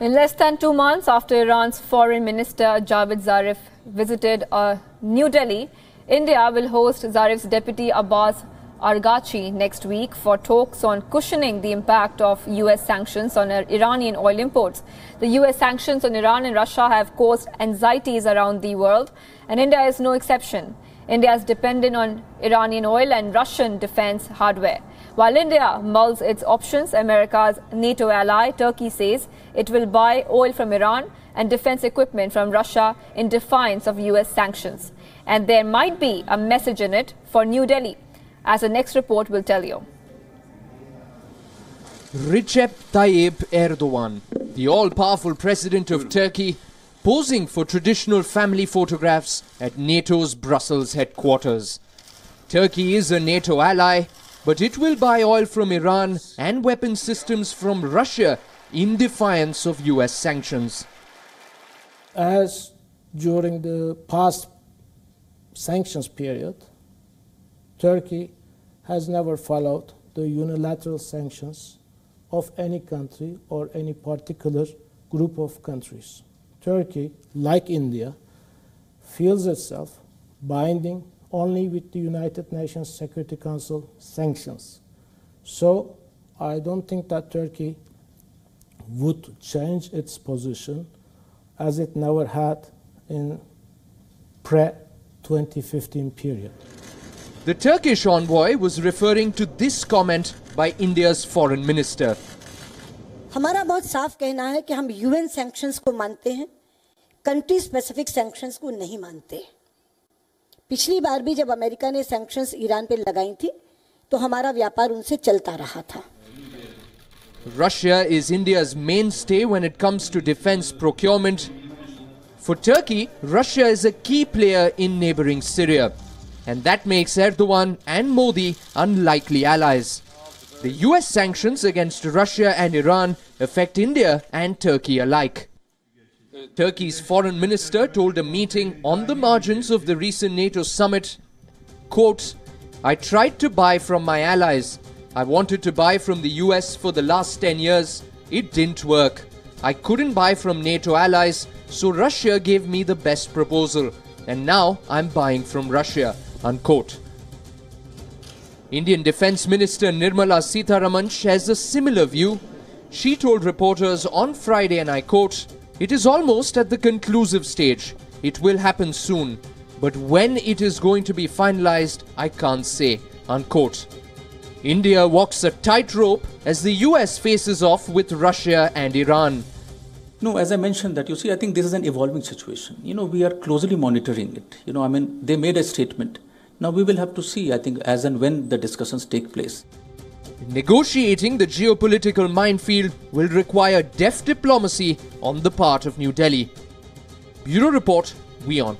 In less than two months after Iran's Foreign Minister Javad Zarif visited uh, New Delhi, India will host Zarif's deputy Abbas Araghchi next week for talks on cushioning the impact of US sanctions on Iranian oil imports. The US sanctions on Iran and Russia have caused anxieties around the world, and India is no exception. India is dependent on Iranian oil and Russian defense hardware. While India mulls its options, America's NATO ally Turkey says it will buy oil from Iran and defense equipment from Russia in defiance of US sanctions. And there might be a message in it for New Delhi, as the next report will tell you. Recep Tayyip Erdogan, the all-powerful president of Turkey, posing for traditional family photographs at NATO's Brussels headquarters. Turkey is a NATO ally but it will buy oil from Iran and weapon systems from Russia in defiance of US sanctions. As during the past sanctions period, Turkey has never followed the unilateral sanctions of any country or any particular group of countries. Turkey, like India, feels itself binding only with the United Nations Security Council sanctions. So I don't think that Turkey would change its position as it never had in pre-2015 period. The Turkish envoy was referring to this comment by India's foreign minister. हमारा बहुत साफ कहना है कि हम UN sanctions को मानते हैं कंट्री स्पेसिफिक सैंक्शंस को नहीं मानते हैं पिछली बार भी जब अमेरिका ने सैंक्शंस ईरान पे लगाई थी तो हमारा व्यापार उनसे चलता रहा था Russia is India's mainstay when it comes to defense procurement. For Turkey, Russia is a key player in neighboring Syria, and that makes Erdogan and Modi unlikely allies. The US sanctions against Russia and Iran affect India and Turkey alike. Turkey's foreign minister told a meeting on the margins of the recent NATO summit, quote, I tried to buy from my allies. I wanted to buy from the US for the last 10 years. It didn't work. I couldn't buy from NATO allies, so Russia gave me the best proposal. And now I'm buying from Russia. Unquote. Indian Defence Minister Nirmala Sitharaman shares a similar view. She told reporters on Friday, and I quote, it is almost at the conclusive stage. It will happen soon. But when it is going to be finalized, I can't say. Unquote. India walks a tightrope as the US faces off with Russia and Iran. No, as I mentioned that, you see, I think this is an evolving situation. You know, we are closely monitoring it. You know, I mean, they made a statement. Now we will have to see, I think, as and when the discussions take place. Negotiating the geopolitical minefield will require deft diplomacy on the part of New Delhi. Bureau Report, WION.